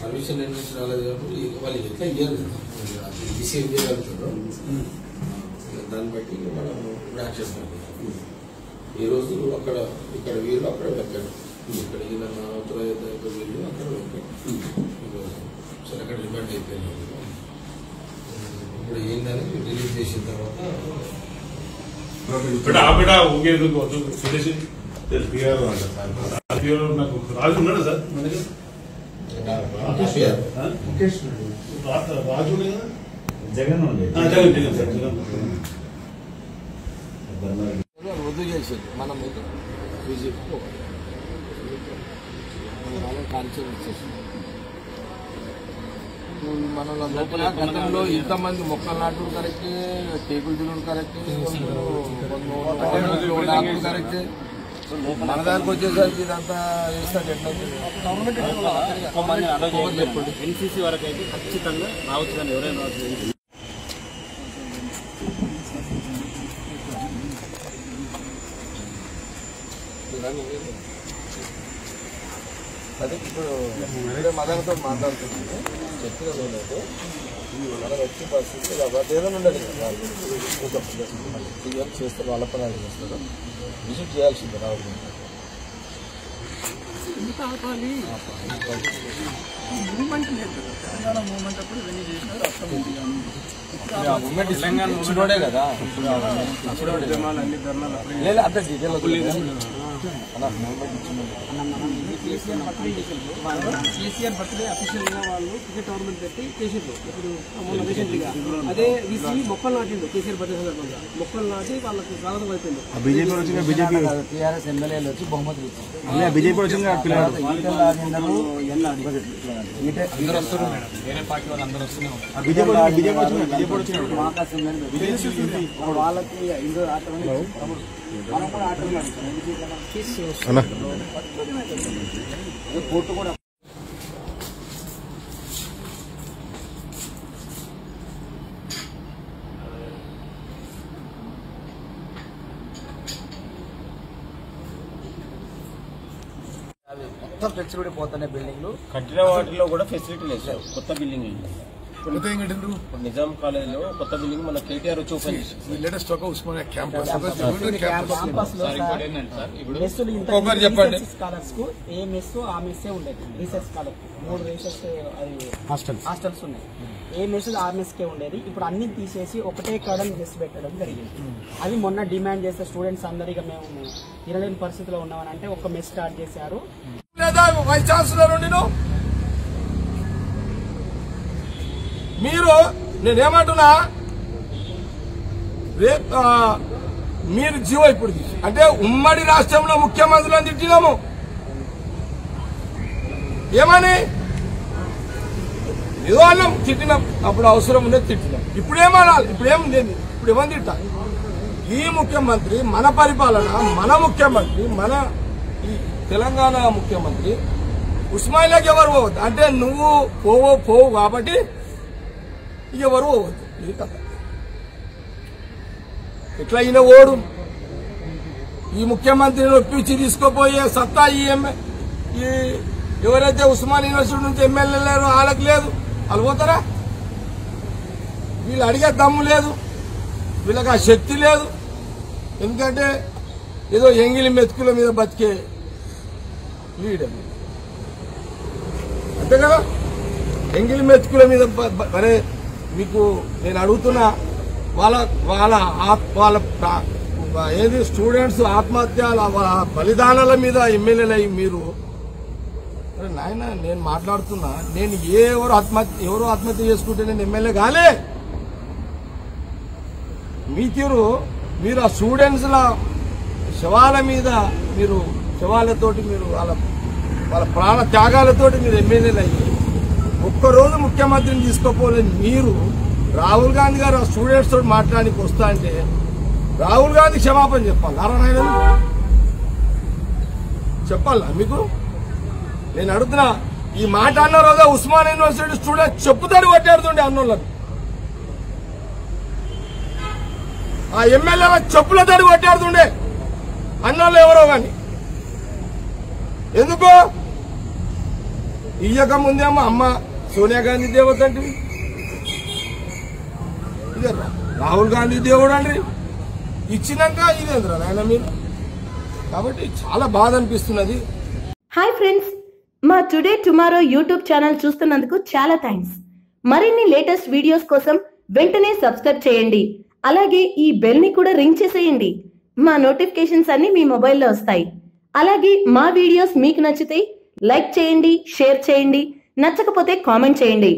Permission ఎన్ని రాలేదు కాబట్టి వాళ్ళు ఎట్లా ఇయ్యారు ఈసీ ఏం చేయగలుగుతారు. దాన్ని బట్టి మనం యాక్షన్ తీసుకుంటాం. ఈ రోజు అక్కడ ఇక్కడ వీళ్ళు అక్కడ వెక్కడు ఇక్కడ ఈయన అవతల వీళ్ళు అక్కడ వెక్కడు సరే అక్కడ రిమాండ్ అయిపోయింది. ఇప్పుడు ఏంటని రిలీజ్ చేసిన తర్వాత ఇక్కడ ఆవిడ బిడ్డ ఊగేందుకు వద్దు. తెలిసి నాకు రాజు ఉన్నాడు సార్. మనకి రాజు జగన్ చేసేది మనం బీజేపీ మన లోపల గతంలో ఇంతమంది మొక్కలు నాటుడు కరెక్ట్ టేబుల్ దిగుడు కరెక్ట్ కరెక్ట్ మన దానికి వచ్చేసరికి ఇదంతా వేస్తాడు ఎట్లా ఎన్సీసీ వరకు అయితే ఖచ్చితంగా రావచ్చు కానీ ఎవరైనా రావచ్చు అదే ఇప్పుడు వేరే మదనతో మాట్లాడుతున్నాను. చెప్పిన మనకు వచ్చే పరిస్థితి కాబట్టి ఏదైనా ఉండదు. సీఎం చేస్తారు వాళ్ళ పని చేస్తారు విజిట్ చేయాల్సిందే రావడం మూమెంట్ ఇచ్చినోడే కదా. లేదు అంత డీటెయిల్ కేసీఆర్ బర్త్డే అఫీషియల్గా వాళ్ళు క్రికెట్ టోర్నమెంట్ పెట్టి చేసిండ్రు. ఇప్పుడు మొన్న అదే వీసీ మొక్కలు నాటిండు కేసీఆర్ బర్త్డే సందర్భంగా. మొక్కలు నాటి వాళ్ళకి స్వాగతం అయిపోయింది. బీజేపీ టీఆర్ఎస్ ఎమ్మెల్యేలు వచ్చి బహుమతులు ఇచ్చారు. అదే బీజేపీ వాళ్ళకి ఇండోర్ ఆట మనం కూడా ఆట అన్న. కోర్టు కూడా మొత్తం ఫ్లెక్సిబిలిటీ పోతున్నాయి బిల్డింగ్లు కట్టిన వాటిలో కూడా ఫెసిలిటీ లేదు కొత్త బిల్డింగ్ నిజాం కొత్త బిల్డింగ్ మన కేటీఆర్ వచ్చి ఓపెన్ చెప్పండి. స్కాలర్స్కు ఏ మెస్ ఆ మెస్సే ఉండేది. స్కాలర్ మూడు రీసెర్చ్ అది హాస్టల్స్ హాస్టల్స్ ఉన్నాయి. ఏ మెస్ ఆ మెస్ కే ఉండేది. ఇప్పుడు అన్ని తీసేసి ఒకటే కాడ మెస్ పెట్టడం జరిగింది. అది మొన్న డిమాండ్ చేస్తే స్టూడెంట్స్ అందరిగా మేము తినలేని పరిస్థితిలో ఉన్నామని అంటే ఒక మెస్ స్టార్ట్ చేశారు. లేదా వైస్ ఛాన్సలర్ ఉండి నువ్వు? మీరు నేనేమంటున్నా రేపు మీరు జీవో ఇప్పుడు అంటే ఉమ్మడి రాష్ట్రంలో ముఖ్యమంత్రులను తిట్టినాము. ఏమని? ఏదో అన్నాం తిట్టినాం. అప్పుడు అవసరం ఉండే తిట్టినాం. ఇప్పుడు ఏమనాలి? ఇప్పుడు ఏం లేదు. ఇప్పుడు ఏమని తిట్టాలి? ఈ ముఖ్యమంత్రి మన పరిపాలన మన ముఖ్యమంత్రి మన ఈ తెలంగాణ ముఖ్యమంత్రి ఉస్మాయిలకి ఎవరు పోవద్దు? అంటే నువ్వు పోవో పోవు కాబట్టి ఎవరు పోవద్దు ఇది కథ. ఎట్లా ఈయన ఓడు. ఈ ముఖ్యమంత్రిని ఒప్పించి తీసుకుపోయే సత్తా ఈ ఈ ఎవరైతే ఉస్మాన్ యూనివర్సిటీ నుంచి ఎమ్మెల్యే లేరు వాళ్ళకి లేదు. వాళ్ళు పోతారా? వీళ్ళు అడిగే దమ్ము లేదు. వీళ్ళకి ఆ శక్తి లేదు. ఎందుకంటే ఏదో ఎంగిలి మెతుకుల మీద బతికే లీడర్. అంతే కదా? ఎంగిలి మెతుకుల మీద మీకు నేను అడుగుతున్నా వాళ్ళ వాళ్ళ వాళ్ళ ప్రా- ఏది స్టూడెంట్స్ ఆత్మహత్య వాళ్ళ బలిదానాల మీద ఎమ్మెల్యేలు అయ్యి మీరు నాయన నేను మాట్లాడుతున్నా నేను ఏ ఎవరు ఆత్మహత్య ఎవరు ఆత్మహత్య చేసుకుంటే నేను ఎమ్మెల్యే కాలే? మీ తీరు మీరు ఆ స్టూడెంట్స్ల శవాల మీద మీరు శవాలతోటి మీరు వాళ్ళ వాళ్ళ ప్రాణ త్యాగాలతోటి మీరు ఎమ్మెల్యేలు అయ్యి ఒక్కరోజు ముఖ్యమంత్రిని తీసుకోపోలేని మీరు రాహుల్ గాంధీ గారు స్టూడెంట్స్ తోటి మాట్లాడానికి వస్తా అంటే రాహుల్ గాంధీ క్షమాపణ చెప్పాలి. నారాయణ చెప్పాలా మీకు? నేను అడుగుతున్నా ఈ మాట అన్న రోజా ఉస్మాన్ యూనివర్సిటీ స్టూడెంట్ చెప్పుతాడు కొట్టాడుతుండే అన్నోళ్ళని. ఆ ఎమ్మెల్యే చెప్పులతోటి కొట్టాడుతుండే అన్నోళ్ళు ఎవరో గాని. ఎందుకో? ఇయ్యక ముందేమో అమ్మ సోనియా గాంధీ దేవత అంటే? ఇదే రాహుల్ గాంధీ దేవుడు అండి ఇచ్చినాక ఇదేంద్రా నాయన మీరు? కాబట్టి చాలా బాధ అనిపిస్తున్నది. హాయ్ ఫ్రెండ్స్ మా టుడే టుమారో యూట్యూబ్ ఛానల్ చూస్తున్నందుకు చాలా థ్యాంక్స్ మరిన్ని లేటెస్ట్ వీడియోస్ కోసం వెంటనే సబ్స్క్రైబ్ చేయండి. అలాగే ఈ బెల్ని కూడా రింగ్ చేసేయండి. మా నోటిఫికేషన్స్ అన్ని మీ మొబైల్లో వస్తాయి. అలాగే మా వీడియోస్ మీకు నచ్చితే లైక్ చేయండి షేర్ చేయండి. నచ్చకపోతే కామెంట్ చేయండి.